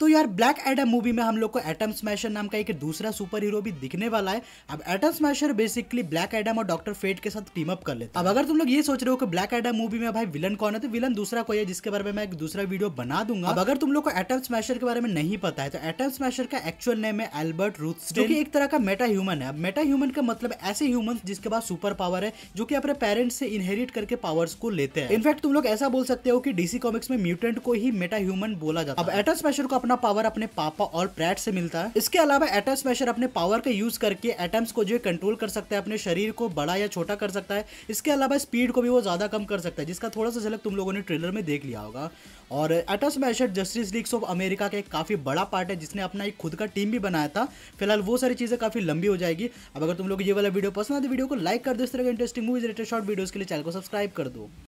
तो यार black Adam movie में हम लोग को एटम स्मैशर नाम का एक दूसरा सुपर हीरो भी दिखने वाला है। अब atom smasher basically black Adam और डॉक्टर फेट के साथ टीम अप कर लेते अब अगर तुम लोग ये सोच रहे हो कि ब्लैक एडम मूवी में भाई विलन कौन है तो विलन दूसरा कोई है, जिसके बारे में मैं एक दूसरा वीडियो बना दूँगा। अब अगर तुम लोग को एटम स्मैशर के बारे में नहीं पता है तो एटम स्मैशर का एक्चुअल नेम है एल्बर्ट रूथ जो कि एक तरह का मेटा ह्यूमन है। मेटा ह्यूमन का मतलब ऐसे ह्यूमन जिसके पास सुपर पावर है, जो कि अपने पेरेंट्स से इनहेरिट करके पावर्स को लेते हैं। इनफैक्ट तुम लोग ऐसा बोल सकते हो कि डीसी कॉमिक्स में म्यूटेंट को ही मेटा ह्यूमन बोला जाता है। अब एटम स्मैशर को अपना पावर अपने पापा और प्रैट से मिलता है। इसके अलावा एटम स्मैशर अपने पावर का यूज़ करके एटम्स को जो कंट्रोल कर सकता है, अपने शरीर को बड़ा या छोटा कर सकता है। इसके अलावा स्पीड को भी वो ज़्यादा कम कर सकता है, जिसका थोड़ा सा झलक तुम लोगों ने ट्रेलर में देख लिया होगा। और atom smasher Justice Leagues of America का एक काफ़ी बड़ा पार्ट है, जिसने अपना एक खुद का टीम भी बनाया था। फ़िलहाल वो सारी चीज़ें काफ़ी लंबी हो जाएगी। अब अगर तुम लोग ये वाला वीडियो पसंद है तो वीडियो को लाइक कर दो, इस तरह के interesting movies related short videos के लिए चैनल को सब्सक्राइब कर दो।